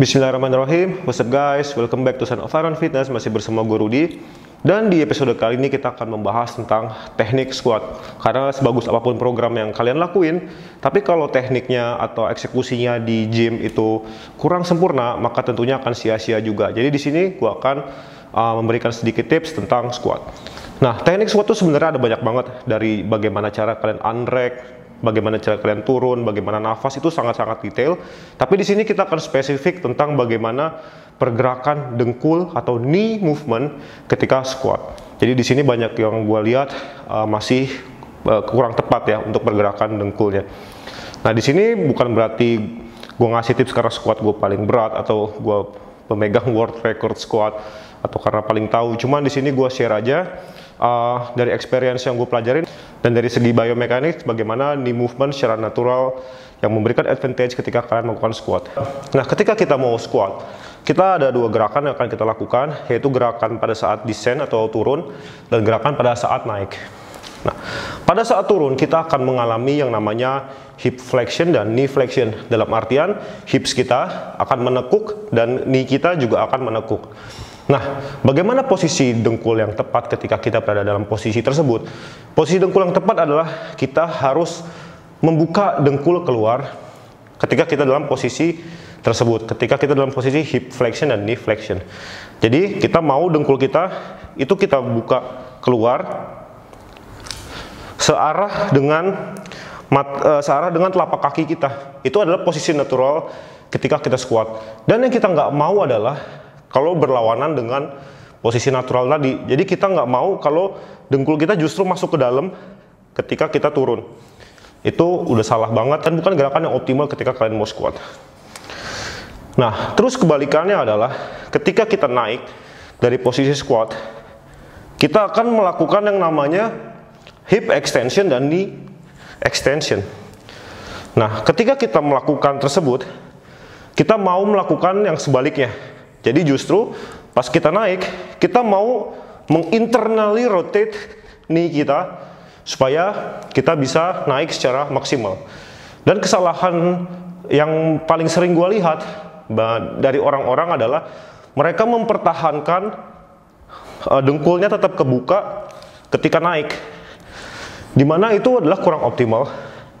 Bismillahirrahmanirrahim. What's up guys, welcome back to Sun of Iron Fitness. Masih bersama gue Rudy Dan di episode kali ini kita akan membahas tentang teknik squat. Karena sebagus apa pun program yang kalian lakuin Tapi kalau tekniknya atau eksekusinya di gym itu kurang sempurna Maka tentunya akan sia-sia juga. Jadi di sini gue akan uh, memberikan sedikit tips tentang squat. Nah teknik squat itu sebenarnya ada banyak banget Dari bagaimana cara kalian unrack bagaimana cara kalian turun, bagaimana nafas itu sangat-sangat detail. Tapi di sini kita akan spesifik tentang bagaimana pergerakan dengkul atau knee movement ketika squat. Jadi di sini banyak yang gue lihat uh, masih uh, kurang tepat ya untuk pergerakan dengkulnya. Nah di sini bukan berarti gue ngasih tips karena squat gue paling berat atau gue pemegang world record squat atau karena paling tahu. Cuman di sini gue share aja uh, dari experience yang gue pelajarin dan dari segi biomekanik bagaimana knee movement secara natural yang memberikan advantage ketika kalian melakukan squat. Nah, ketika kita mau squat, kita ada dua gerakan yang akan kita lakukan, yaitu gerakan pada saat descent atau turun dan gerakan pada saat naik. Nah, pada saat turun kita akan mengalami yang namanya hip flexion dan knee flexion. Dalam artian hips kita akan menekuk dan knee kita juga akan menekuk. Nah, bagaimana posisi dengkul yang tepat ketika kita berada dalam posisi tersebut? Posisi dengkul yang tepat adalah kita harus membuka dengkul keluar ketika kita dalam posisi tersebut, ketika kita dalam posisi hip flexion dan knee flexion. Jadi, kita mau dengkul kita itu kita buka keluar searah dengan mat, uh, searah dengan telapak kaki kita. Itu adalah posisi natural ketika kita squat. Dan yang kita nggak mau adalah kalau berlawanan dengan posisi natural tadi. Jadi kita nggak mau kalau dengkul kita justru masuk ke dalam ketika kita turun. Itu udah salah banget dan bukan gerakan yang optimal ketika kalian mau squat. Nah, terus kebalikannya adalah ketika kita naik dari posisi squat, kita akan melakukan yang namanya hip extension dan knee extension. Nah, ketika kita melakukan tersebut, kita mau melakukan yang sebaliknya, jadi justru pas kita naik, kita mau menginternally rotate knee kita supaya kita bisa naik secara maksimal. Dan kesalahan yang paling sering gue lihat dari orang-orang adalah mereka mempertahankan uh, dengkulnya tetap kebuka ketika naik. Di mana itu adalah kurang optimal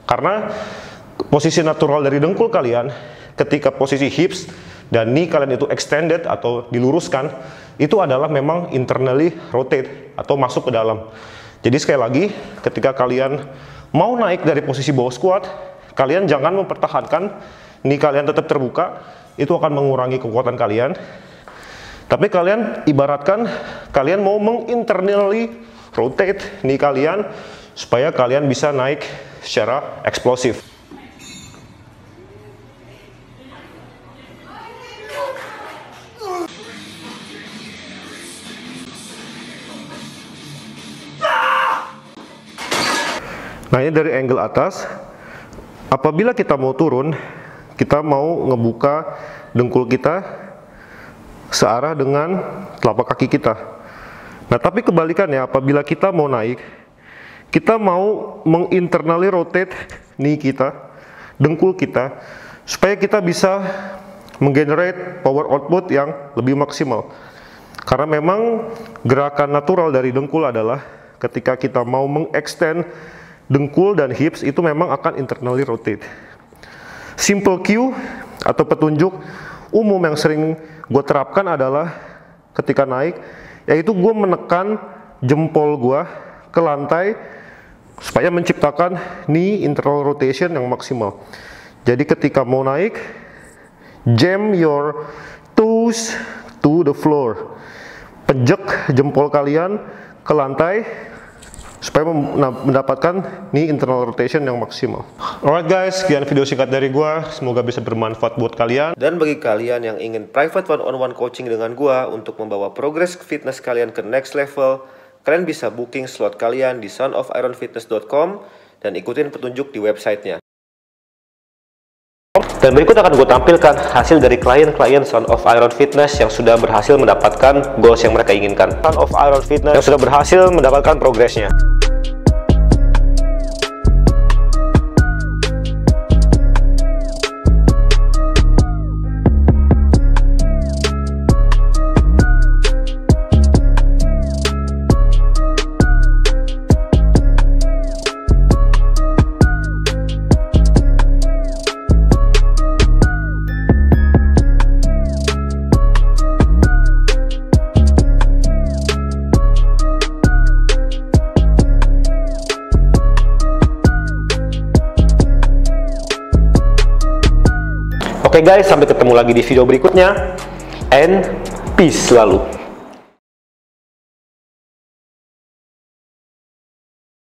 karena posisi natural dari dengkul kalian ketika posisi hips dan knee kalian itu extended atau diluruskan, itu adalah memang internally rotate atau masuk ke dalam. Jadi sekali lagi, ketika kalian mau naik dari posisi bawah squat, kalian jangan mempertahankan knee kalian tetap terbuka, itu akan mengurangi kekuatan kalian. Tapi kalian ibaratkan kalian mau menginternally rotate knee kalian supaya kalian bisa naik secara eksplosif. Nah ini dari angle atas. Apabila kita mau turun, kita mau ngebuka dengkul kita searah dengan telapak kaki kita. Nah tapi kebalikannya, apabila kita mau naik, kita mau menginternally rotate knee kita, dengkul kita, supaya kita bisa menggenerate power output yang lebih maksimal. Karena memang gerakan natural dari dengkul adalah ketika kita mau mengextend dengkul dan hips itu memang akan internally rotate. Simple cue atau petunjuk umum yang sering gue terapkan adalah ketika naik, yaitu gue menekan jempol gue ke lantai supaya menciptakan knee internal rotation yang maksimal. Jadi ketika mau naik, jam your toes to the floor. Pejek jempol kalian ke lantai supaya mendapatkan nih internal rotation yang maksimal. Alright guys, sekian video singkat dari gua. Semoga bisa bermanfaat buat kalian. Dan bagi kalian yang ingin private one-on-one coaching dengan gua untuk membawa progres fitness kalian ke next level, kalian bisa booking slot kalian di sonofironfitness.com dan ikutin petunjuk di websitenya. Dan berikut akan gue tampilkan hasil dari klien-klien Son of Iron Fitness yang sudah berhasil mendapatkan goals yang mereka inginkan. Son of Iron Fitness yang sudah berhasil mendapatkan progresnya. Oke guys, sampai ketemu lagi di video berikutnya. And peace selalu.